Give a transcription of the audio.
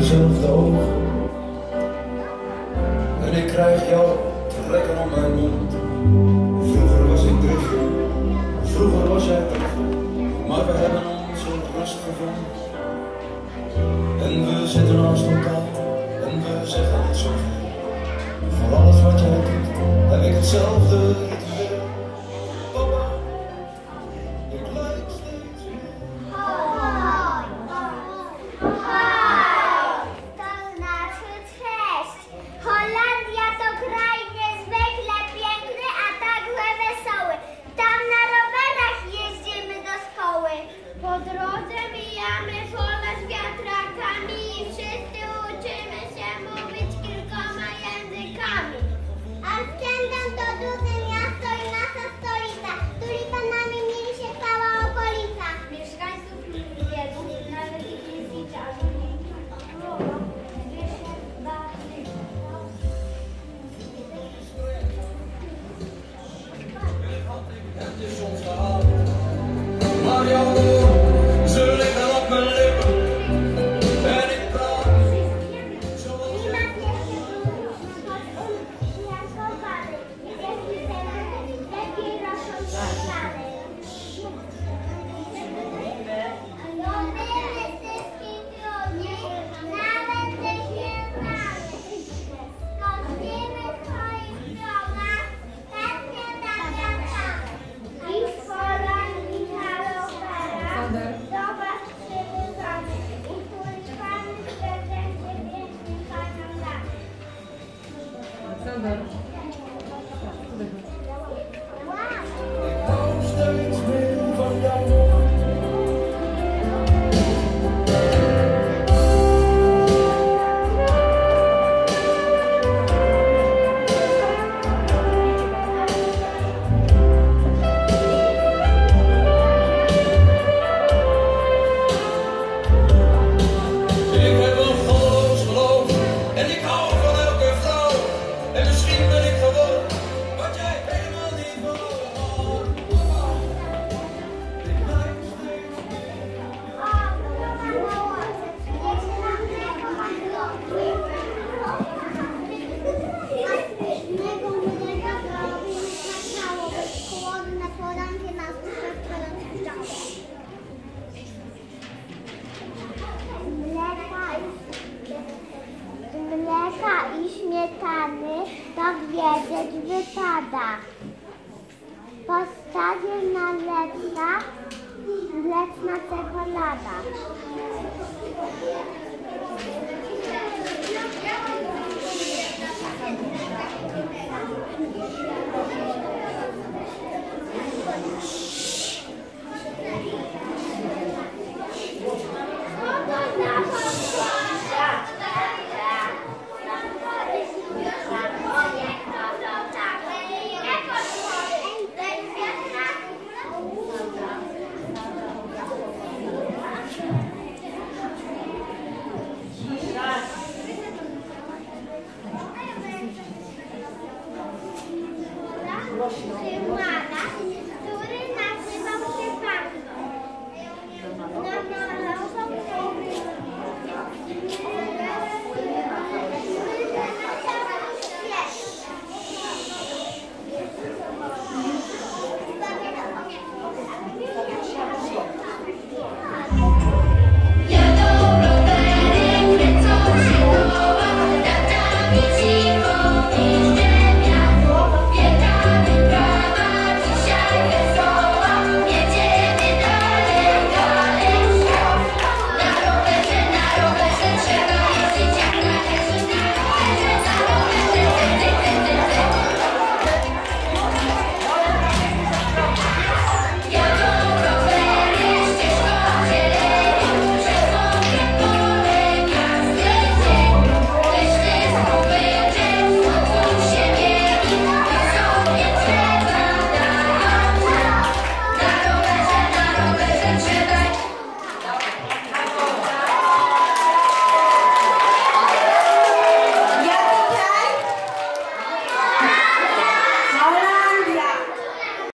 dezelfde ogen. En ik krijg jou trekken om mijn mond. Vroeger was ik terug, vroeger was jij terug, maar we hebben ons rust gevonden. En we zitten naast elkaar en we zeggen het zo. Voor alles wat jij doet heb ik hetzelfde wiedzieć wypada. Postawię na lecna, lecna czekolada.